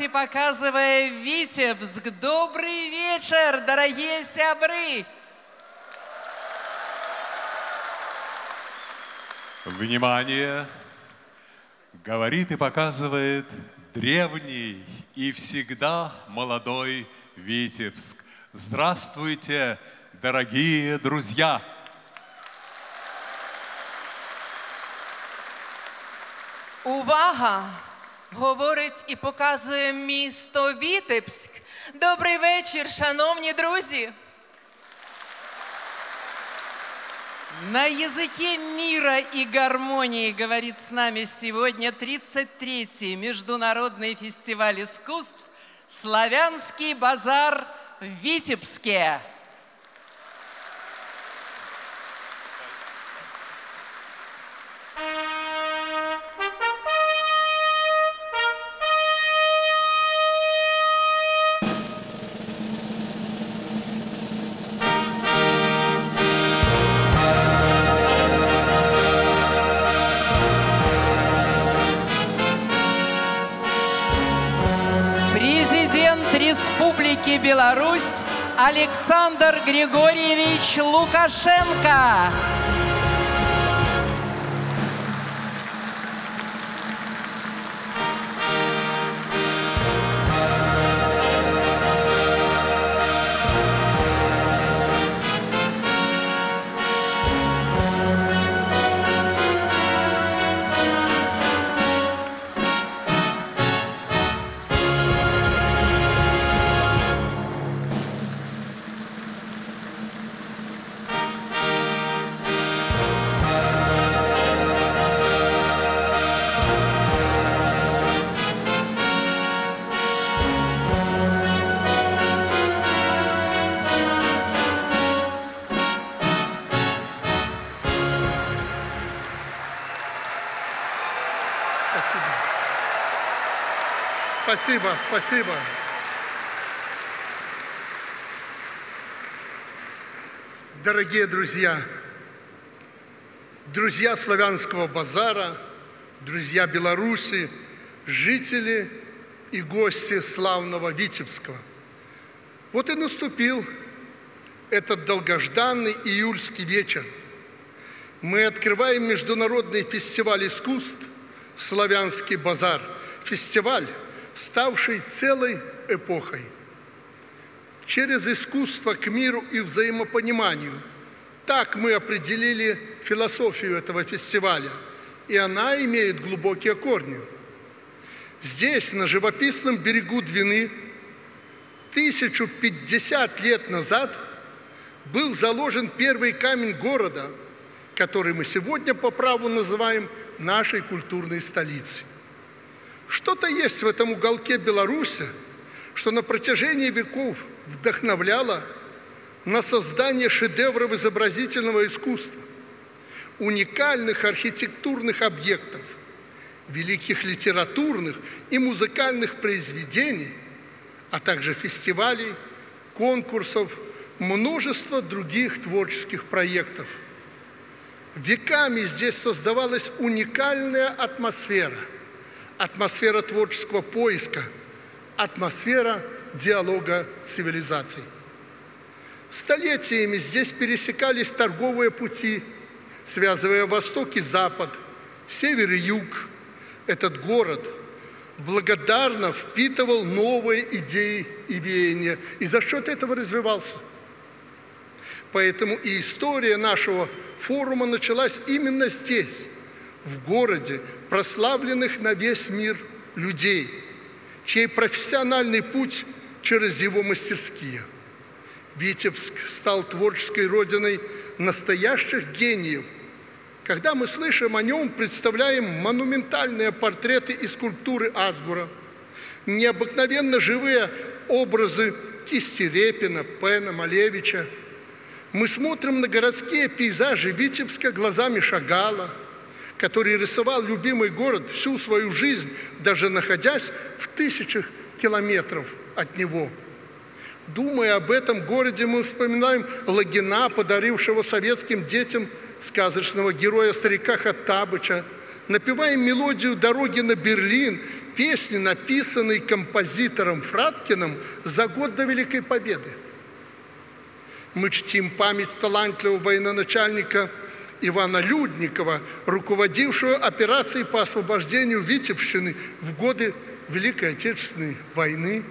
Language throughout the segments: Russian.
И показывая Витебск. Добрый вечер, дорогие сябры! Внимание! Говорит и показывает древний и всегда молодой Витебск. Здравствуйте, дорогие друзья! Увага! Говорить і показує місто Вітебськ. Добрий вечір, шановні друзі! На языке мира и гармонии говорит с нами сегодня 33-й Международный фестиваль искусств «Славянский базар в Витебске». Республики Беларусь Александр Григорьевич Лукашенко. Спасибо, спасибо. Дорогие друзья, друзья славянского базара, друзья Беларуси, жители и гости славного Витебского. Вот и наступил этот долгожданный июльский вечер. Мы открываем международный фестиваль искусств «Славянский базар». Фестиваль, ставший целой эпохой. Через искусство к миру и взаимопониманию. Так мы определили философию этого фестиваля. И она имеет глубокие корни. Здесь, на живописном берегу Двины, 1050 лет назад был заложен первый камень города, который мы сегодня по праву называем нашей культурной столицей. Что-то есть в этом уголке Беларуси, что на протяжении веков вдохновляло на создание шедевров изобразительного искусства, уникальных архитектурных объектов, великих литературных и музыкальных произведений, а также фестивалей, конкурсов, множество других творческих проектов. Веками здесь создавалась уникальная атмосфера, атмосфера творческого поиска, атмосфера диалога цивилизаций. Столетиями здесь пересекались торговые пути, связывая Восток и Запад, Север и Юг. Этот город благодарно впитывал новые идеи и веяния, и за счет этого развивался. Поэтому и история нашего форума началась именно здесь, в городе, прославленных на весь мир людей, чей профессиональный путь через его мастерские. Витебск стал творческой родиной настоящих гениев. Когда мы слышим о нем, представляем монументальные портреты и скульптуры Асгура, необыкновенно живые образы кисти Репина, Пена, Малевича. Мы смотрим на городские пейзажи Витебска глазами Шагала, который рисовал любимый город всю свою жизнь, даже находясь в тысячах километров от него. Думая об этом городе, мы вспоминаем Лагина, подарившего советским детям сказочного героя старика Хаттабыча, напеваем мелодию «Дороги на Берлин» песни, написанные композитором Фраткиным за год до Великой Победы. Мы чтим память талантливого военачальника Ивана Людникова, руководившего операцией по освобождению Витебщины в годы Великой Отечественной войны.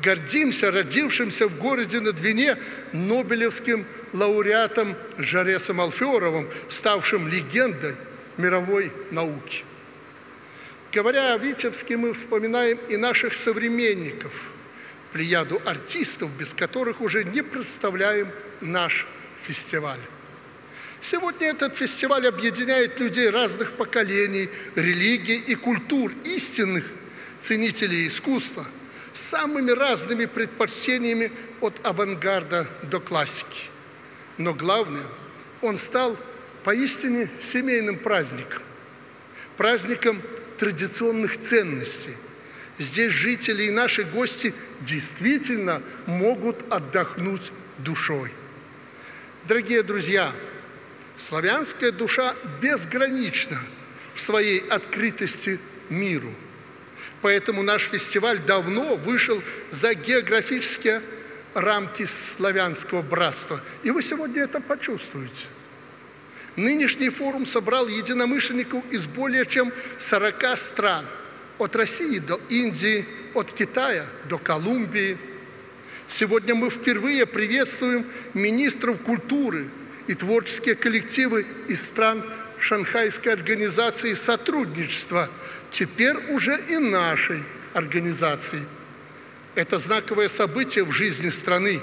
Гордимся родившимся в городе на Двине Нобелевским лауреатом Жаресом Алферовым, ставшим легендой мировой науки. Говоря о Витебске, мы вспоминаем и наших современников, плеяду артистов, без которых уже не представляем наш фестиваль. Сегодня этот фестиваль объединяет людей разных поколений, религий и культур, истинных ценителей искусства, с самыми разными предпочтениями от авангарда до классики. Но главное, он стал поистине семейным праздником, праздником традиционных ценностей. Здесь жители и наши гости действительно могут отдохнуть душой. Дорогие друзья, славянская душа безгранична в своей открытости миру. Поэтому наш фестиваль давно вышел за географические рамки славянского братства. И вы сегодня это почувствуете. Нынешний форум собрал единомышленников из более чем 40 стран, от России до Индии, от Китая до Колумбии. Сегодня мы впервые приветствуем министров культуры и творческие коллективы из стран Шанхайской организации сотрудничества, теперь уже и нашей организации. Это знаковое событие в жизни страны.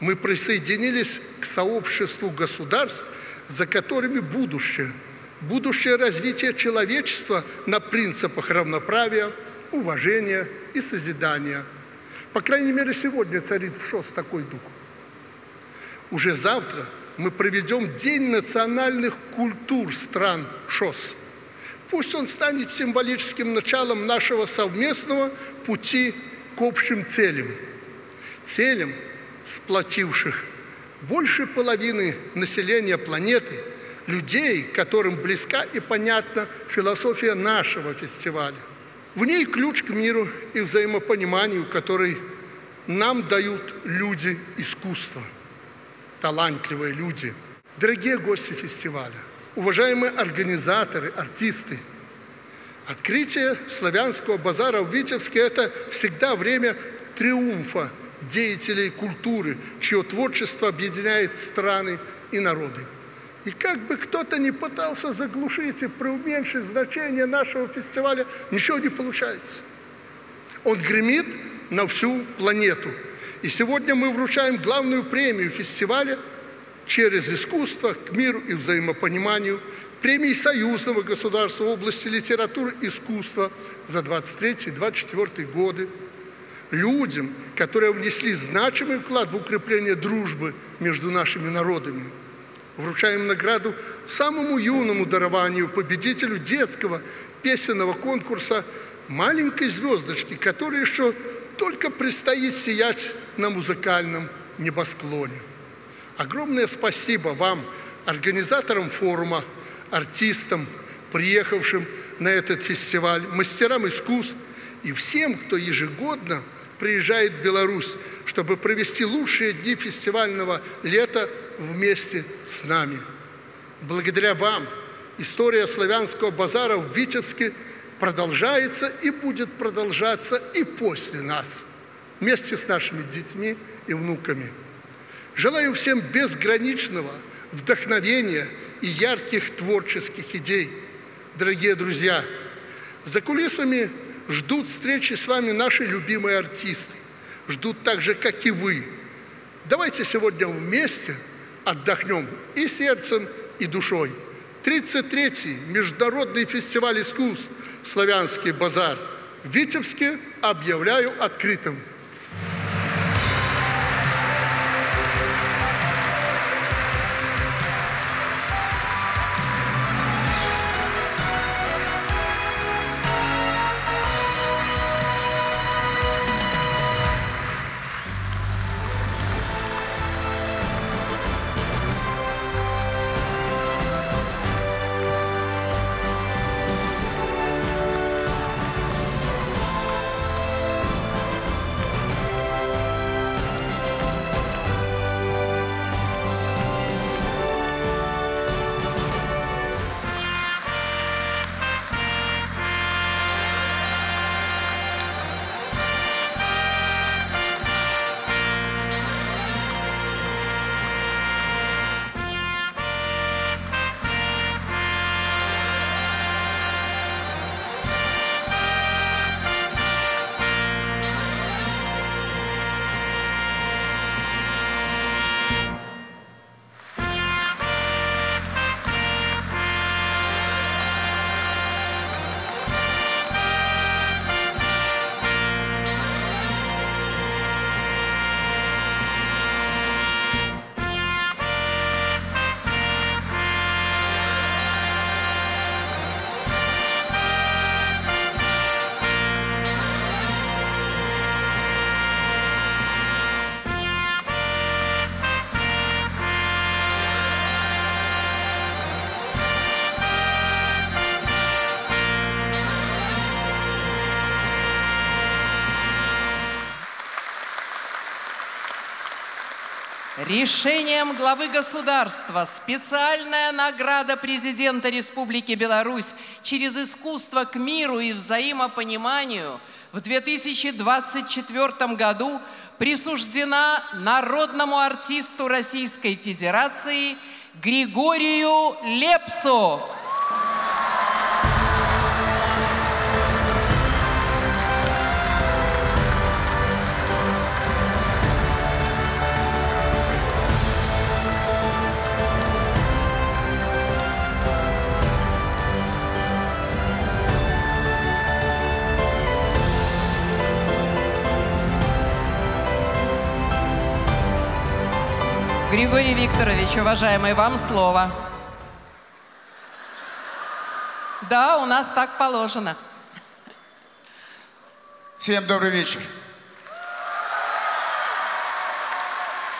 Мы присоединились к сообществу государств – за которыми будущее, будущее развитие человечества на принципах равноправия, уважения и созидания. По крайней мере, сегодня царит в ШОС такой дух. Уже завтра мы проведем День национальных культур стран ШОС. Пусть он станет символическим началом нашего совместного пути к общим целям. Целям, сплотивших больше половины населения планеты – людей, которым близка и понятна философия нашего фестиваля. В ней ключ к миру и взаимопониманию, который нам дают люди искусства, талантливые люди. Дорогие гости фестиваля, уважаемые организаторы, артисты, открытие славянского базара в Витебске – это всегда время триумфа деятелей культуры, чье творчество объединяет страны и народы. И как бы кто-то ни пытался заглушить и преуменьшить значение нашего фестиваля, ничего не получается. Он гремит на всю планету. И сегодня мы вручаем главную премию фестиваля через искусство к миру и взаимопониманию, премии союзного государства в области литературы и искусства за 23-24 годы – людям, которые внесли значимый вклад в укрепление дружбы между нашими народами. Вручаем награду самому юному дарованию, победителю детского песенного конкурса «Маленькой звездочки», который еще только предстоит сиять на музыкальном небосклоне. Огромное спасибо вам, организаторам форума, артистам, приехавшим на этот фестиваль, мастерам искусств и всем, кто ежегодно – приезжает в Беларусь, чтобы провести лучшие дни фестивального лета вместе с нами. Благодаря вам история славянского базара в Витебске продолжается и будет продолжаться и после нас, вместе с нашими детьми и внуками. Желаю всем безграничного вдохновения и ярких творческих идей. Дорогие друзья, за кулисами ждут встречи с вами наши любимые артисты. Ждут так же, как и вы. Давайте сегодня вместе отдохнем и сердцем, и душой. 33-й Международный фестиваль искусств «Славянский базар» в Витебске объявляю открытым. Решением главы государства специальная награда президента Республики Беларусь через искусство к миру и взаимопониманию в 2024 году присуждена народному артисту Российской Федерации Григорию Лепсу. Григорий Викторович, уважаемый, вам слово. Да, у нас так положено. Всем добрый вечер.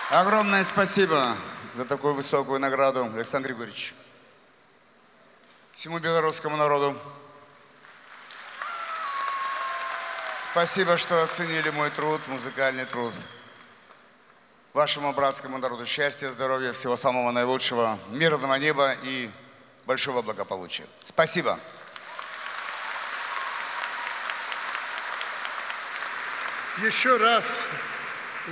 Огромное спасибо за такую высокую награду, Александр Григорьевич. Всему белорусскому народу. Спасибо, что оценили мой труд, музыкальный труд вашему братскому народу счастья, здоровья, всего самого наилучшего, мирного неба и большого благополучия. Спасибо. Еще раз,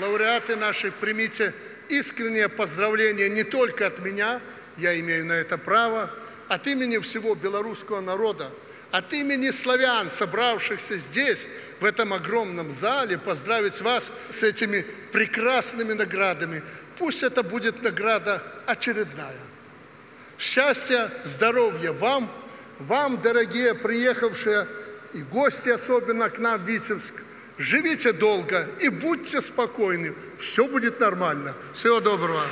лауреаты наши, примите искреннее поздравление не только от меня, я имею на это право, от имени всего белорусского народа, от имени славян, собравшихся здесь, в этом огромном зале, поздравить вас с этими прекрасными наградами. Пусть это будет награда очередная. Счастья, здоровья вам, вам, дорогие приехавшие и гости, особенно к нам в Витебск. Живите долго и будьте спокойны. Все будет нормально. Всего доброго.